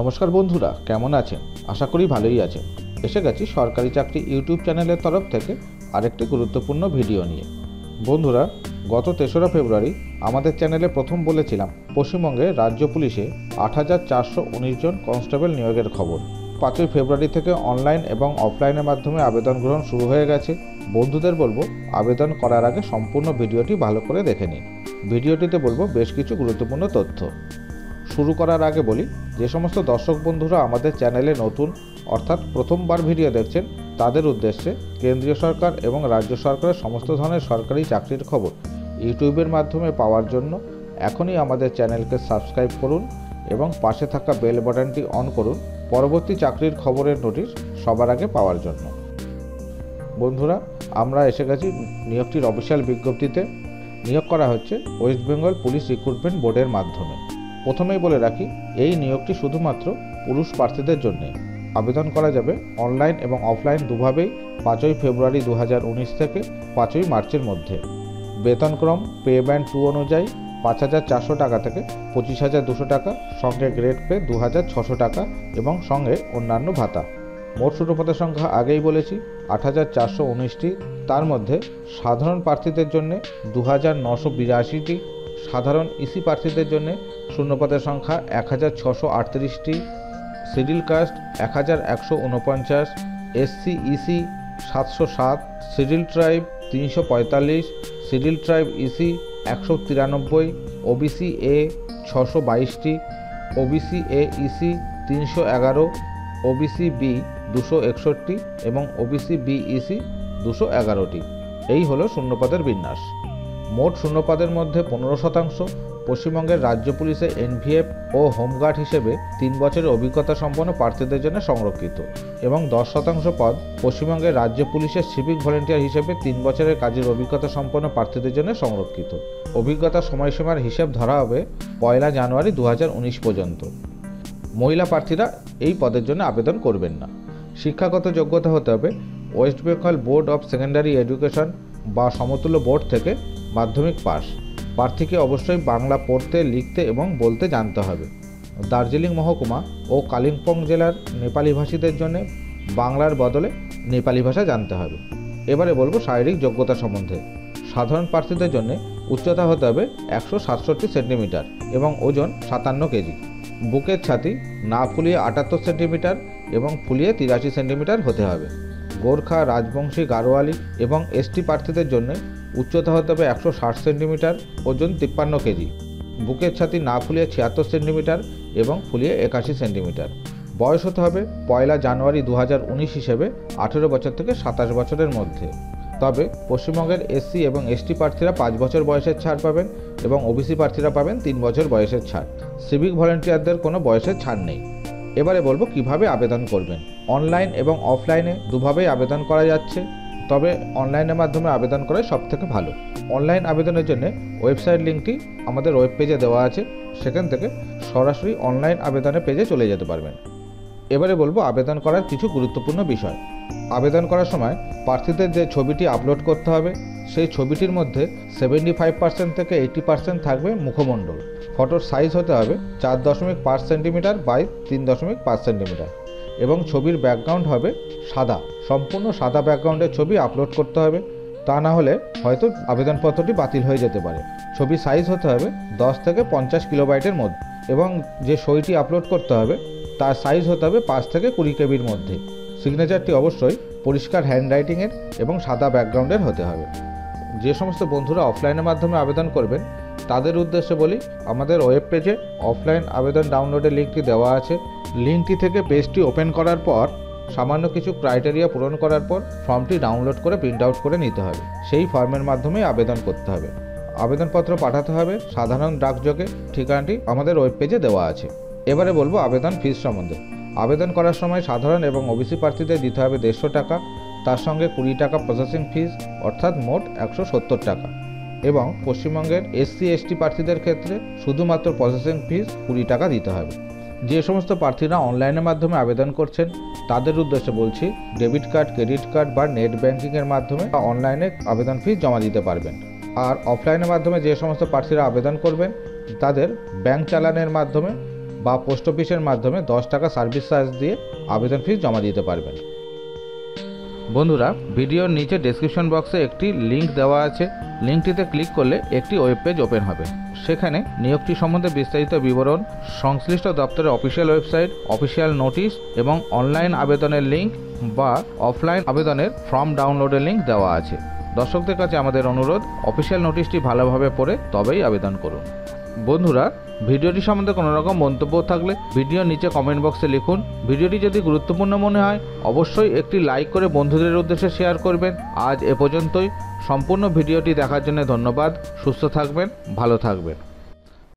নমস্কার বন্ধুরা, কেমন আছেন? আশা করি ভালোই আছেন। এসে গেছি সরকারি চাকরি ইউটিউব চ্যানেলের তরফ থেকে আরেকটি গুরুত্বপূর্ণ ভিডিও নিয়ে। বন্ধুরা, গত তেসরা ফেব্রুয়ারি আমাদের চ্যানেলে প্রথম বলেছিলাম, পশ্চিমবঙ্গে রাজ্য পুলিশে আট হাজার চারশো উনিশ জন কনস্টেবল নিয়োগের খবর। পাঁচই ফেব্রুয়ারি থেকে অনলাইন এবং অফলাইনের মাধ্যমে আবেদন গ্রহণ শুরু হয়ে গেছে। বন্ধুদের বলব, আবেদন করার আগে সম্পূর্ণ ভিডিওটি ভালো করে দেখে নিন। ভিডিওটিতে বলব, বেশ কিছু গুরুত্বপূর্ণ তথ্য। শুরু করার আগে বলি, যে সমস্ত দর্শক বন্ধুরা আমাদের চ্যানেলে নতুন, অর্থাৎ প্রথমবার ভিডিও দেখছেন, তাদের উদ্দেশ্যে কেন্দ্রীয় সরকার এবং রাজ্য সরকারের সমস্ত ধরনের সরকারি চাকরির খবর ইউটিউবের মাধ্যমে পাওয়ার জন্য এখনই আমাদের চ্যানেলকে সাবস্ক্রাইব করুন এবং পাশে থাকা বেল বাটনটি অন করুন, পরবর্তী চাকরির খবরের নোটিশ সবার আগে পাওয়ার জন্য। বন্ধুরা, আমরা এসে গেছি নিয়োগটির অফিসিয়াল বিজ্ঞপ্তিতে। নিয়োগ করা হচ্ছে ওয়েস্ট বেঙ্গল পুলিশ রিক্রুটমেন্ট বোর্ডের মাধ্যমে। প্রথমেই বলে রাখি, এই নিয়োগটি শুধুমাত্র পুরুষ প্রার্থীদের জন্যে। আবেদন করা যাবে অনলাইন এবং অফলাইন দুভাবেই পাঁচই ফেব্রুয়ারি দু হাজার উনিশ থেকে পাঁচই মার্চের মধ্যে। বেতনক্রম পে ব্যান্ড টু অনুযায়ী পাঁচ হাজার চারশো টাকা থেকে পঁচিশ হাজার দুশো টাকা, সঙ্গে গ্রেড পে দু হাজার ছশো টাকা এবং সঙ্গে অন্যান্য ভাতা। মোট শূন্যপদের সংখ্যা আগেই বলেছি, আট হাজার চারশো উনিশটি। তার মধ্যে সাধারণ প্রার্থীদের জন্য দু হাজার নশো বিরাশিটি সাধারণ ইসি প্রার্থীদের জন্য শূন্যপদের সংখ্যা এক হাজার ছশো আটত্রিশটি, সিডিল কাস্ট এক হাজার একশো উনপঞ্চাশ এসসি ইসি সাতশো সাত, সিডিল ট্রাইব তিনশো পঁয়তাল্লিশ, সিডিল ট্রাইব ইসি একশো তিরানব্বই ওবিসি এ ছশো বাইশটি ওবিসি এ ইসি তিনশো এগারো ওবিসি বি দুশো একষট্টি এবং ওবিসি বি ইসি দুশো এগারোটি। এই হলো শূন্যপদের বিন্যাস। মোট শূন্যপদের মধ্যে পনেরো শতাংশ পশ্চিমবঙ্গের রাজ্য পুলিশে এনভিএফ ও হোমগার্ড হিসেবে তিন বছরের অভিজ্ঞতা সম্পন্ন প্রার্থীদের জন্য সংরক্ষিত এবং দশ শতাংশ পদ পশ্চিমবঙ্গের রাজ্য পুলিশের সিভিক ভলেন্টিয়ার হিসেবে তিন বছরের কাজের অভিজ্ঞতা সম্পন্ন প্রার্থীদের জন্য সংরক্ষিত। অভিজ্ঞতা সময়সীমার হিসেব ধরা হবে পয়লা জানুয়ারি দু হাজার উনিশ পর্যন্ত। মহিলা প্রার্থীরা এই পদের জন্য আবেদন করবেন না। শিক্ষাগত যোগ্যতা হতে হবে West Bengal board of secondary education বা সমতুল্য বোর্ড থেকে মাধ্যমিক পাস প্রার্থীকে অবশ্যই বাংলা পড়তে, লিখতে এবং বলতে জানতে হবে। দার্জিলিং মহকুমা ও কালিম্পং জেলার নেপালি ভাষীদের জন্য বাংলার বদলে নেপালি ভাষা জানতে হবে। এবারে বলব শারীরিক যোগ্যতা সম্বন্ধে। সাধারণ প্রার্থীদের জন্য উচ্চতা হতে হবে একশো সাতষট্টি সেন্টিমিটার এবং ওজন সাতান্ন কেজি। বুকের ছাতি না ফুলিয়ে আটাত্তর সেন্টিমিটার এবং ফুলিয়ে তিরাশি সেন্টিমিটার হতে হবে। গোর্খা রাজবংশী গারোয়ালি এবং এসটি প্রার্থীদের জন্য উচ্চতা হতে হবে একশো ষাট সেন্টিমিটার, ওজন তিপ্পান্ন কেজি। বুকের ছাতি না ফুলিয়ে ছিয়াত্তর সেন্টিমিটার এবং ফুলিয়ে একাশি সেন্টিমিটার। বয়স হতে হবে পয়লা জানুয়ারি দু হাজার উনিশ হিসেবে আঠেরো বছর থেকে সাতাশ বছরের মধ্যে। তবে পশ্চিমবঙ্গের এসসি এবং এসটি প্রার্থীরা পাঁচ বছর বয়সের ছাড় পাবেন এবং ওবিসি প্রার্থীরা পাবেন তিন বছর বয়সের ছাড়। সিভিক ভলেন্টিয়ারদের কোনো বয়সের ছাড় নেই। এবারে বলব কীভাবে আবেদন করবেন। অনলাইন এবং অফলাইনে দুভাবেই আবেদন করা যাচ্ছে। তবে অনলাইনের মাধ্যমে আবেদন করাই সব থেকে ভালো। অনলাইন আবেদনের জন্য ওয়েবসাইট লিঙ্কটি আমাদের ওয়েব পেজে দেওয়া আছে। সেখান থেকে সরাসরি অনলাইন আবেদনের পেজে চলে যেতে পারবেন। এবারে বলব আবেদন করার কিছু গুরুত্বপূর্ণ বিষয়। আবেদন করার সময় প্রার্থীদের যে ছবিটি আপলোড করতে হবে, সেই ছবিটির মধ্যে সেভেন্টি ফাইভ পার্সেন্ট থেকে এইটি পার্সেন্ট থাকবে মুখমণ্ডল। ফটোর সাইজ হতে হবে চার দশমিক পাঁচ সেন্টিমিটার বাই তিন দশমিক পাঁচ সেন্টিমিটার এবং ছবির ব্যাকগ্রাউন্ড হবে সাদা। সম্পূর্ণ সাদা ব্যাকগ্রাউন্ডের ছবি আপলোড করতে হবে। তা না হলে হয়তো আবেদনপত্রটি বাতিল হয়ে যেতে পারে। ছবি সাইজ হতে হবে দশ থেকে পঞ্চাশ কিলোবাইটের মধ্যে এবং যে সইটি আপলোড করতে হবে, তার সাইজ হতে হবে পাঁচ থেকে কুড়ি কেবির মধ্যে। সিগনেচারটি অবশ্যই পরিষ্কার হ্যান্ডরাইটিংয়ের এবং সাদা ব্যাকগ্রাউন্ডের হতে হবে। যে সমস্ত বন্ধুরা অফলাইনের মাধ্যমে আবেদন করবেন তাদের উদ্দেশ্যে বলি, আমাদের ওয়েব পেজে অফলাইন আবেদন ডাউনলোডের লিঙ্কটি দেওয়া আছে। লিঙ্কটি থেকে পেজটি ওপেন করার পর, সামান্য কিছু ক্রাইটেরিয়া পূরণ করার পর ফর্মটি ডাউনলোড করে প্রিন্ট আউট করে নিতে হবে। সেই ফর্মের মাধ্যমে আবেদন করতে হবে। আবেদনপত্র পাঠাতে হবে। সাধারণ ডাকযোগে ঠিকানাটি আমাদের ওয়েব পেজে দেওয়া আছে। এবারে বলব আবেদন ফিস সম্বন্ধে। আবেদন করার সময় সাধারণ এবং ওবিসি প্রার্থীদের দিতে হবে দেড়শো টাকা। তার সঙ্গে কুড়ি টাকা প্রসেসিং ফিস অর্থাৎ মোট একশো সত্তর টাকা। এবং পশ্চিমবঙ্গের এসসি এসটি প্রার্থীদের ক্ষেত্রে শুধুমাত্র প্রসেসিং ফিস কুড়ি টাকা দিতে হবে। যে সমস্ত প্রার্থীরা অনলাইনের মাধ্যমে আবেদন করছেন, তাদের উদ্দেশ্যে বলছি ডেবিট কার্ড ক্রেডিট কার্ড বা নেট ব্যাঙ্কিংয়ের মাধ্যমে অনলাইনে আবেদন ফি জমা দিতে পারবেন। আর অফলাইনের মাধ্যমে যে সমস্ত প্রার্থীরা আবেদন করবেন, তাদের ব্যাংক চালানের মাধ্যমে বা পোস্ট অফিসের মাধ্যমে দশ টাকা সার্ভিস চার্জ দিয়ে আবেদন ফি জমা দিতে পারবেন। বন্ধুরা, ভিডিওর নিচে ডেসক্রিপশন বক্সে একটি লিঙ্ক দেওয়া আছে। লিঙ্কটিতে ক্লিক করলে একটি ওয়েব পেজ ওপেন হবে। সেখানে নিয়োগটি সম্বন্ধে বিস্তারিত বিবরণ, সংশ্লিষ্ট দপ্তরের অফিসিয়াল ওয়েবসাইট অফিসিয়াল নোটিশ এবং অনলাইন আবেদনের লিঙ্ক বা অফলাইন আবেদনের ফর্ম ডাউনলোডের লিঙ্ক দেওয়া আছে। দর্শকদের কাছে আমাদের অনুরোধ অফিসিয়াল নোটিশটি ভালোভাবে পড়ে তবেই আবেদন করুন। বন্ধুরা, ভিডিওটি সম্বন্ধে কোনো রকম মন্তব্য থাকলে ভিডিওর নিচে কমেন্ট বক্সে লিখুন। ভিডিওটি যদি গুরুত্বপূর্ণ মনে হয়, অবশ্যই একটি লাইক করে বন্ধুদের উদ্দেশ্যে শেয়ার করবেন। আজ এ পর্যন্তই। সম্পূর্ণ ভিডিওটি দেখার জন্য ধন্যবাদ। সুস্থ থাকবেন, ভালো থাকবেন।